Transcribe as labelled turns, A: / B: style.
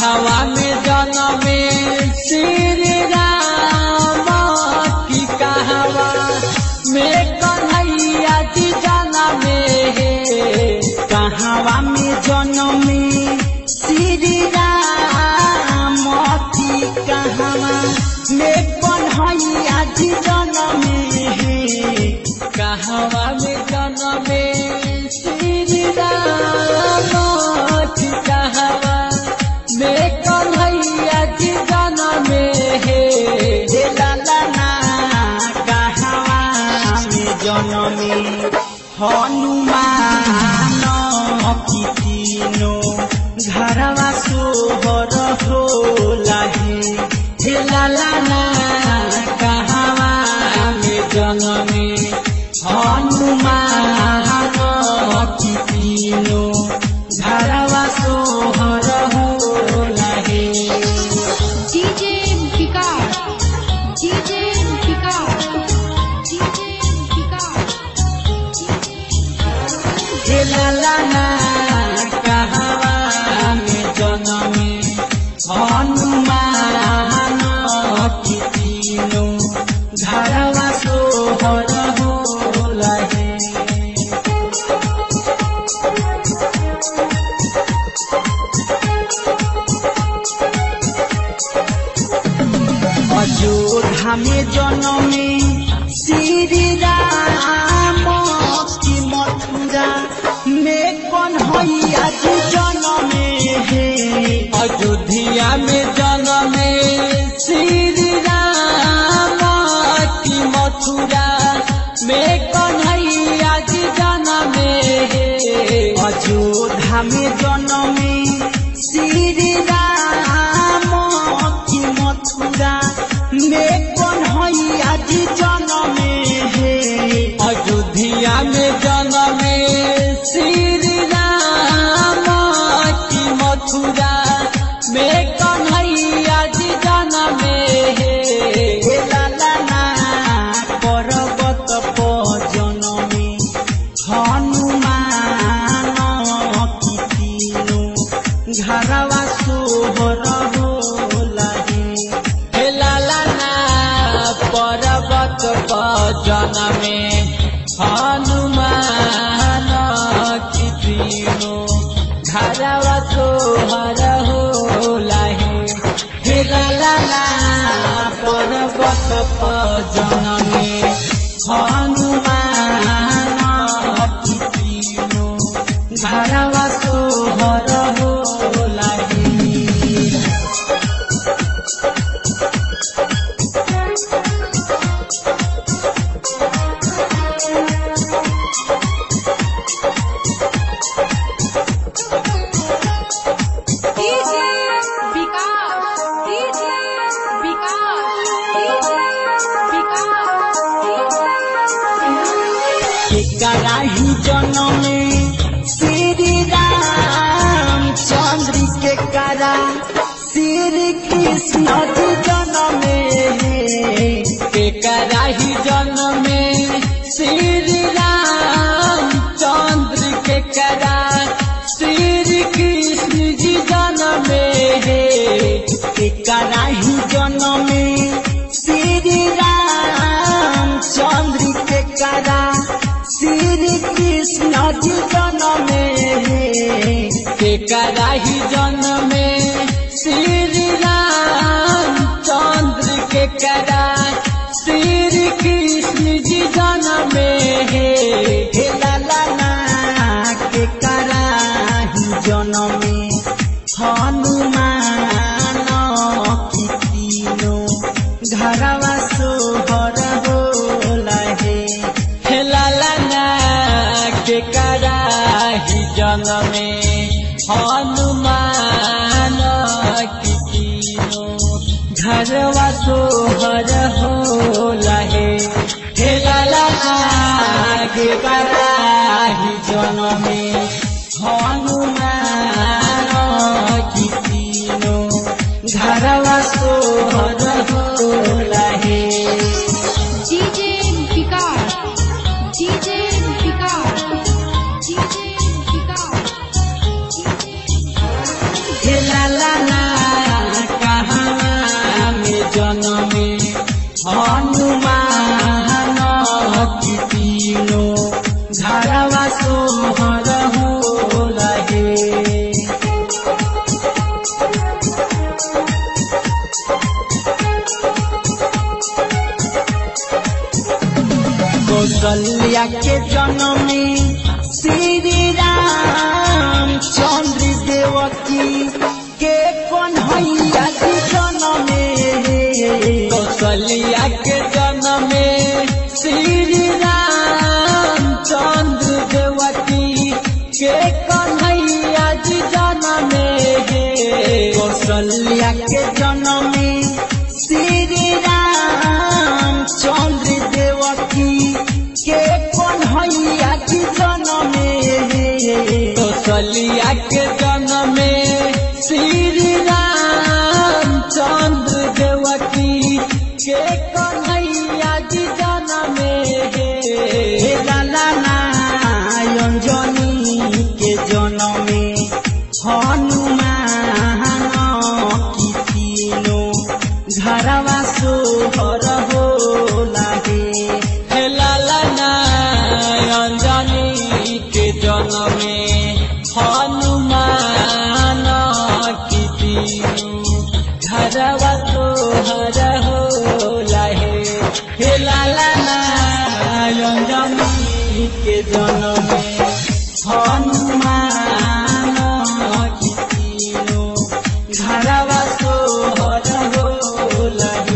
A: कहवा में जनमे श्री राम की कहवा में कन्हैया
B: में श्री राम की कहवा में कन्हैया जनमे हनुमान कन्हैया जी जनमे हे
A: अयोध्या में
B: पर जनमे हनुमान की तीनो घरवा सोहर होला हे
A: हे लालना पर्वत
C: Vikas.
B: कराही जनमे श्री राम चंद्र के करा श्री कृष्ण
A: कराही जनमे श्री राम चंद्र के करा श्री कृष्ण जी जनमे
B: हे लालना के कराही जनमे हनुमान
A: हनुमान की तीनो घरवा होला हे हे लालना के कराही जनमे
B: हनुमान की तीनो घरवा होला हे
C: DJ
A: हनुमान तीनो घरवा
B: कौशल्या के जन्म में श्री राम चंद्र देवकी
A: बलिया के जन्म में श्री राम चंद्र देवती के कन्हैया
B: जी जन्म में
A: के जन्म में हनुमान सो हर हो
B: लही